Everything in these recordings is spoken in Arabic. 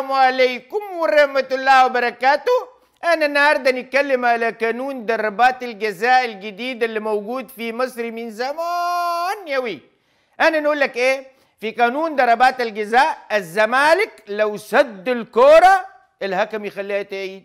السلام عليكم ورحمة الله وبركاته أنا النهاردة نتكلم على قانون ضربات الجزاء الجديد اللي موجود في مصر من زمان يوي أنا نقول لك إيه؟ في قانون ضربات الجزاء الزمالك لو سد الكورة الحكم يخليها تعيد.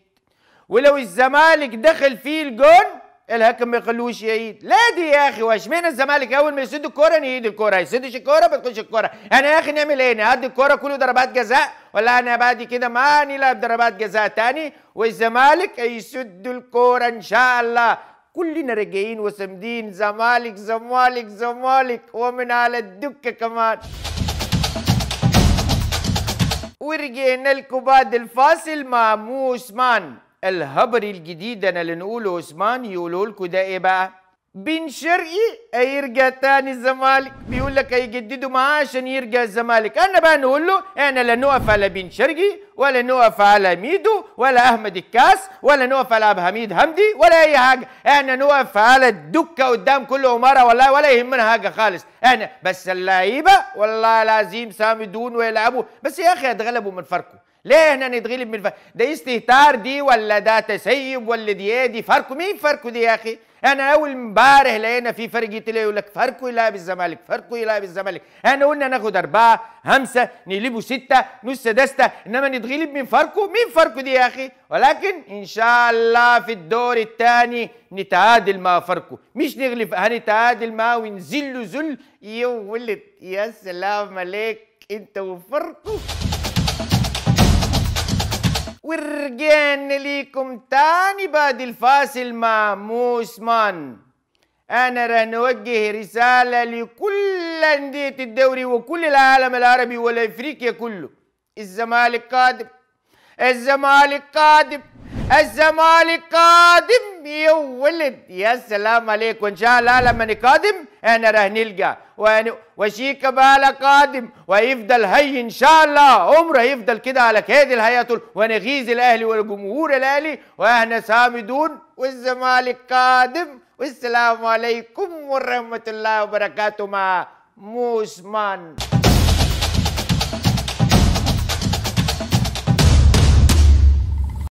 ولو الزمالك دخل فيه الجون الحكم ما يخلوش يعيد. لا دي يا أخي واشمعنى الزمالك؟ أول ما يسد الكوره نعيد الكوره يسدش الكوره ما تخش الكوره أنا يا أخي نعمل إيه؟ نعدي الكوره كله ضربات جزاء؟ ولا أنا بعد كده ما نلعب ضربات جزاء تاني؟ والزمالك يسد الكوره إن شاء الله. كلنا راجعين وسمدين زمالك زمالك زمالك. ومن على الدكة كمان. ورجعنا لكم بعد الفاصل مع مو عثمان الهبري الجديد أنا اللي نقوله عثمان يقولوا لكم ده إيه بقى؟ بن شرقي هيرجع تاني الزمالك. بيقول لك هيجددوا معاه عشان يرجع الزمالك. أنا بقى نقول له إحنا لا نقف على بن شرقي ولا نقف على ميدو ولا أحمد الكاس ولا نقف على عبد الحميد حمدي ولا أي حاجة. إحنا نقف على الدكة قدام كل عمارة والله ولا يهمنا حاجة خالص. إحنا بس اللعيبة والله العظيم سامدون ويلعبوا. بس يا أخي اتغلبوا من فرقه. ليه إحنا نتغلب من فرق ده استهتار دي ولا ده تسيب ولا دي إيه؟ دي فرقه مين فرقه دي يا أخي؟ أنا اول امبارح لقينا في فرق تلاقي يقول لك فرقه يلعب الزمالك فرقه يلعب الزمالك. إحنا قلنا ناخد أربعة خمسة نقلبوا ستة نص دستة انما نتغلب من فرقه. مين فرقه دي يا أخي؟ ولكن إن شاء الله في الدور الثاني نتعادل مع فرقه. مش نغلب هنتعادل معاه ونزل له ذل. يا ولد يا سلام عليك انت وفرقه. ورجعنا ليكم تاني بعد الفاصل مع موسمان. أنا راح نوجه رسالة لكل أندية الدوري وكل العالم العربي والأفريقيا كله. الزمالك قادم الزمالك قادم الزمالك قادم. يا ولد يا سلام عليك وان شاء الله لما نقادم أنا راح نلقى. وشيك بالا قادم. ويفضل هي إن شاء الله. عمره يفضل كده على كيد الحياة ونغيظ الأهلي والجمهور الأهلي. وإحنا سامدون والزمالك قادم. والسلام عليكم ورحمة الله وبركاته مع موسمان.